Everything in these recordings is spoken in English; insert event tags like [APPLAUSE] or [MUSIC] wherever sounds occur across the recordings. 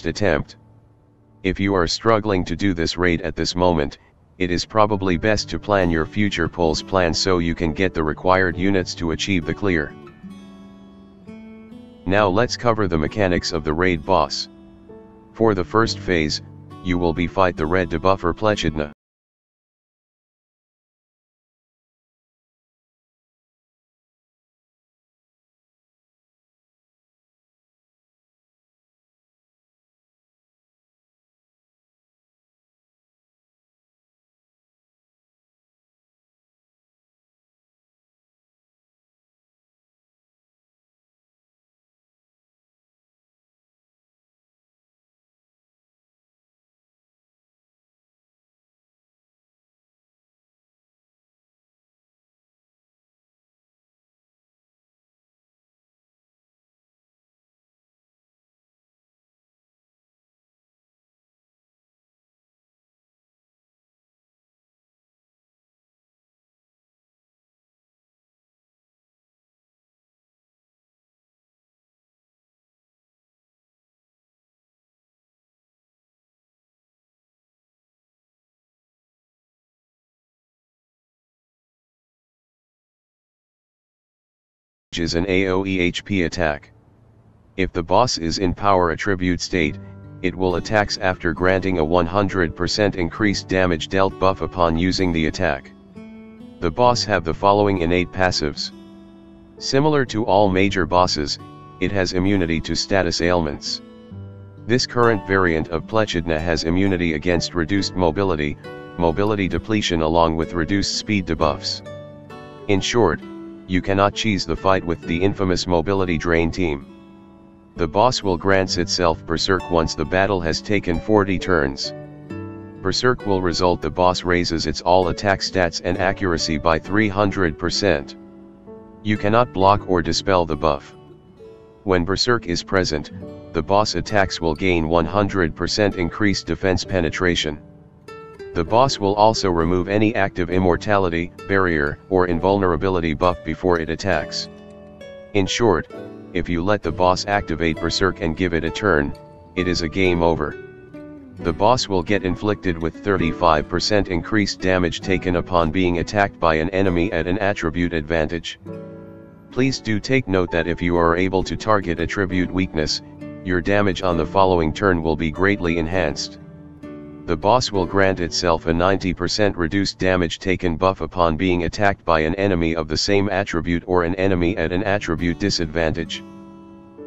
best attempt. If you are struggling to do this raid at this moment, it is probably best to plan your future pulls plan so you can get the required units to achieve the clear. Now let's cover the mechanics of the raid boss. For the first phase, you will be fight the red debuffer Plaitchidna. Is an AoE HP attack. If the boss is in power attribute state, it will attacks after granting a 100% increased damage dealt buff upon using the attack. The boss have the following innate passives. Similar to all major bosses, it has immunity to status ailments. This current variant of Plaitchidna has immunity against reduced mobility, mobility depletion along with reduced speed debuffs. In short, you cannot cheese the fight with the infamous mobility drain team. The boss will grants itself Berserk once the battle has taken 40 turns. Berserk will result the boss raises its all attack stats and accuracy by 300%. You cannot block or dispel the buff. When Berserk is present, the boss attacks will gain 100% increased defense penetration. The boss will also remove any active immortality, barrier, or invulnerability buff before it attacks. In short, if you let the boss activate Berserk and give it a turn, it is a game over. The boss will get inflicted with 35% increased damage taken upon being attacked by an enemy at an attribute advantage. Please do take note that if you are able to target attribute weakness, your damage on the following turn will be greatly enhanced. The boss will grant itself a 90% reduced damage taken buff upon being attacked by an enemy of the same attribute or an enemy at an attribute disadvantage.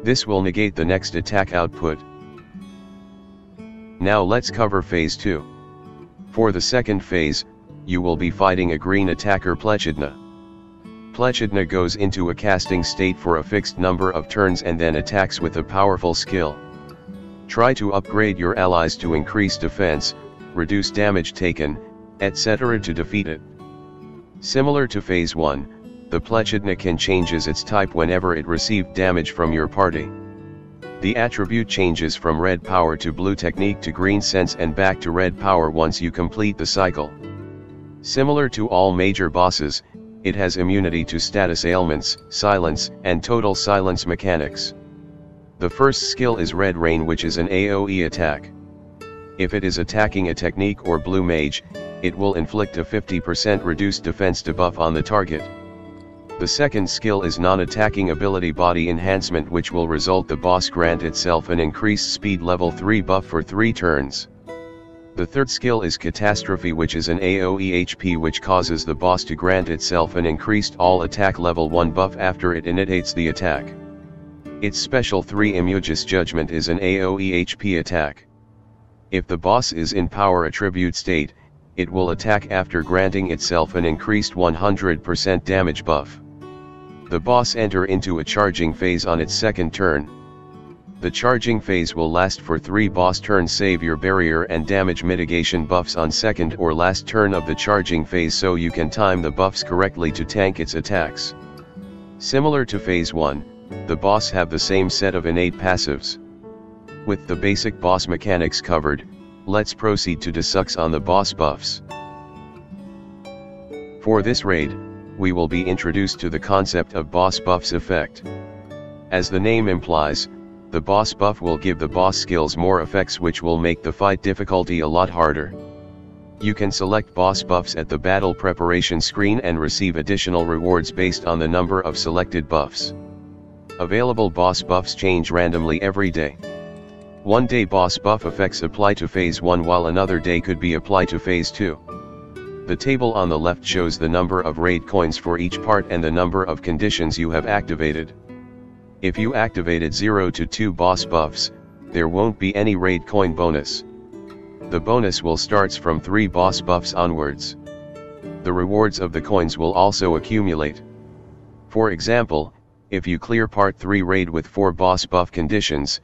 This will negate the next attack output. Now let's cover phase 2. For the second phase, you will be fighting a green attacker Plaitchidna. Plaitchidna goes into a casting state for a fixed number of turns and then attacks with a powerful skill. Try to upgrade your allies to increase defense, reduce damage taken, etc. to defeat it. Similar to phase 1, the Plaitchidna can changes its type whenever it received damage from your party. The attribute changes from red power to blue technique to green sense and back to red power once you complete the cycle. Similar to all major bosses, it has immunity to status ailments, silence, and total silence mechanics. The first skill is Red Rain which is an AoE attack. If it is attacking a technique or blue mage, it will inflict a 50% reduced defense debuff on the target. The second skill is non-attacking ability body enhancement which will result the boss grant itself an increased speed level 3 buff for 3 turns. The third skill is Catastrophe which is an AoE HP which causes the boss to grant itself an increased all attack level 1 buff after it initiates the attack. Its special 3 Immugis Judgment is an AoE HP attack. If the boss is in power attribute state, it will attack after granting itself an increased 100% damage buff. The boss enter into a charging phase on its second turn. The charging phase will last for 3 boss turns save your barrier and damage mitigation buffs on second or last turn of the charging phase so you can time the buffs correctly to tank its attacks. Similar to phase 1, the boss have the same set of innate passives. With the basic boss mechanics covered, let's proceed to discuss on the boss buffs. For this raid, we will be introduced to the concept of boss buffs effect. As the name implies, the boss buff will give the boss skills more effects which will make the fight difficulty a lot harder. You can select boss buffs at the battle preparation screen and receive additional rewards based on the number of selected buffs. Available boss buffs change randomly every day. One day boss buff effects apply to phase 1 while another day could be applied to phase 2. The table on the left shows the number of raid coins for each part and the number of conditions you have activated. If you activated 0 to 2 boss buffs, there won't be any raid coin bonus. The bonus will starts from 3 boss buffs onwards. The rewards of the coins will also accumulate. For example, if you clear part 3 raid with 4 boss buff conditions,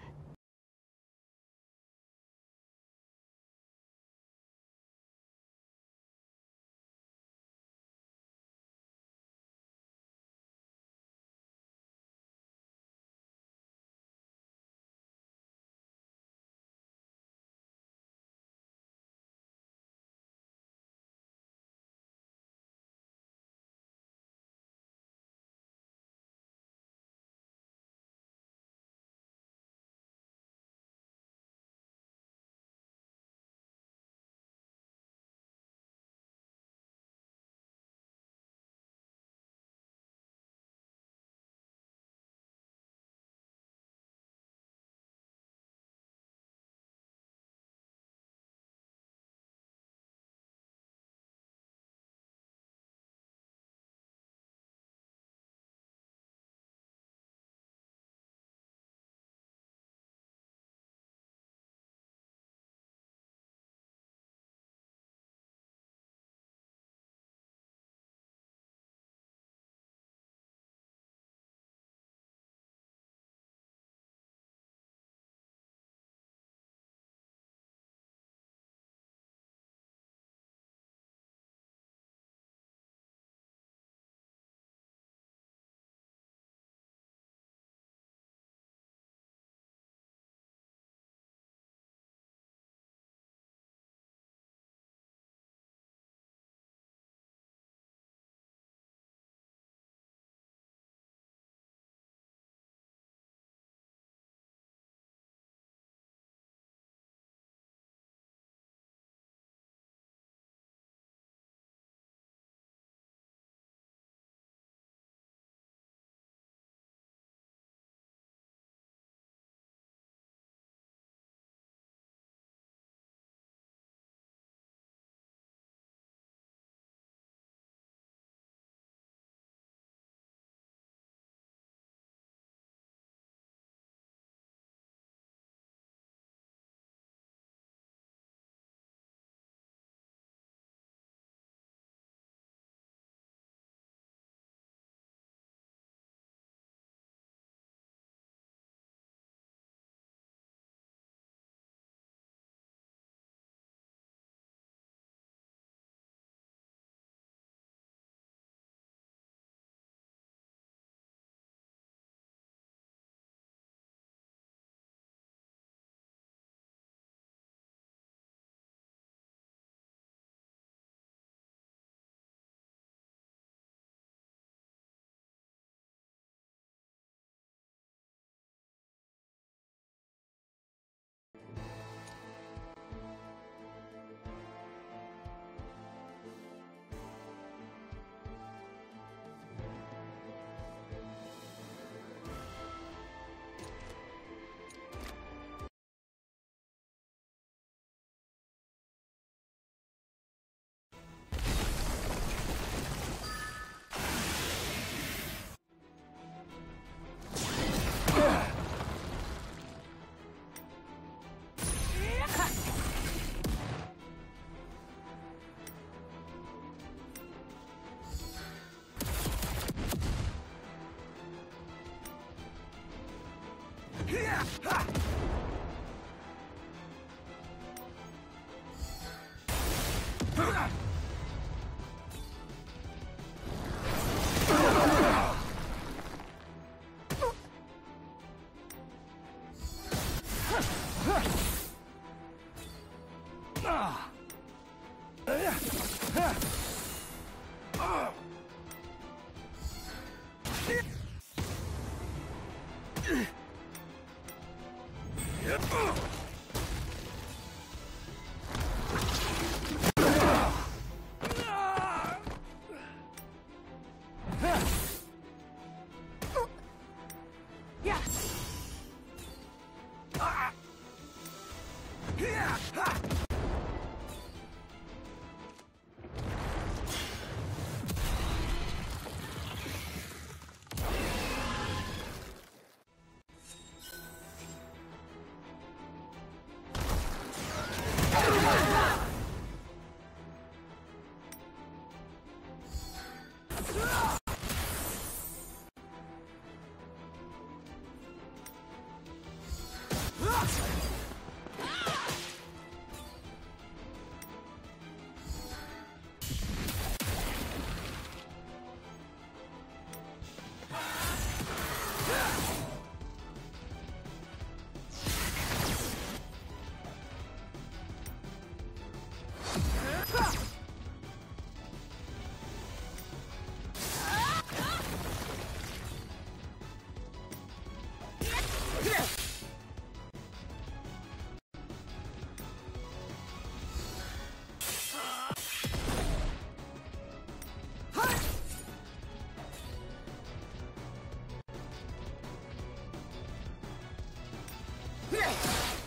Ha! Awesome. Yes!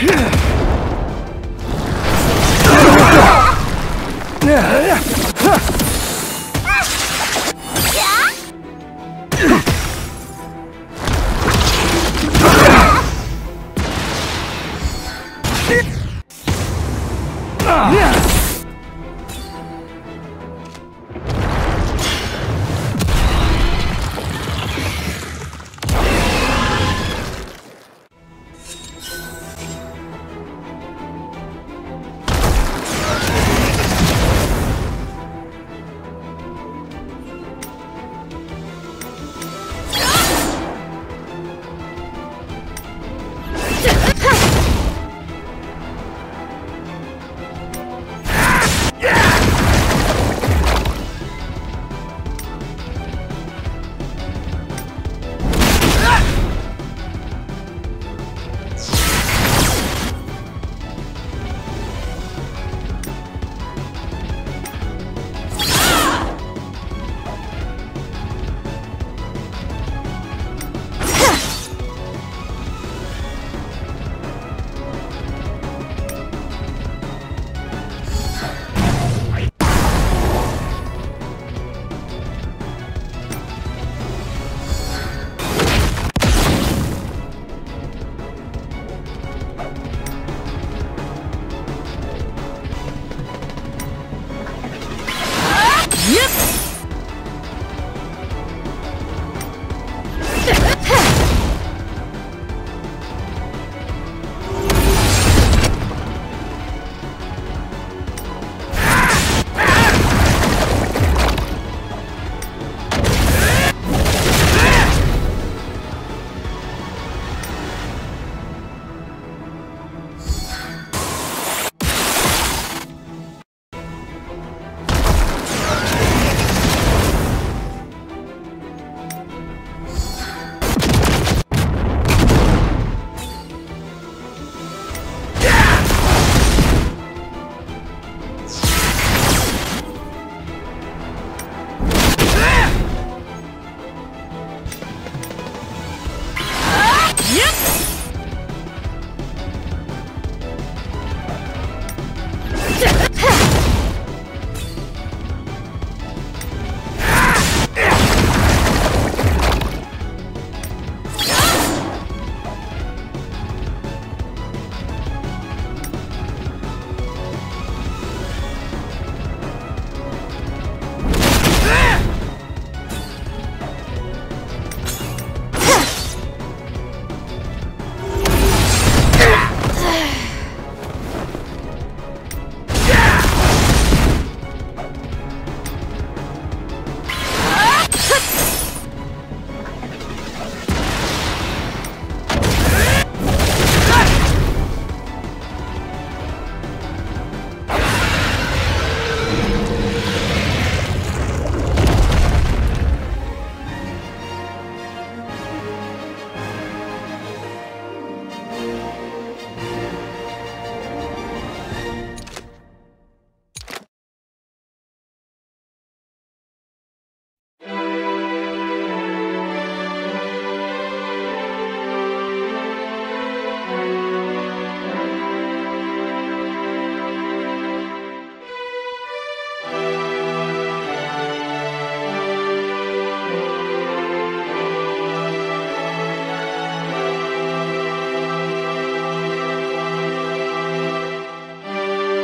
Yeah. [SIGHS] [SIGHS]